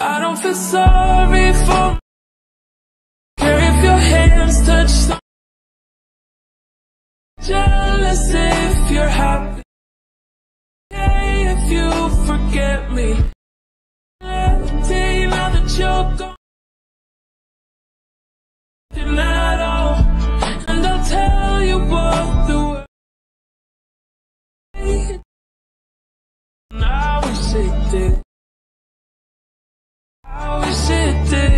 I don't feel sorry for Care if your hands touch Jealous if you're happy. Okay if you forget me. Empty now that you're gone And I'll tell you what the world And I wish it. did did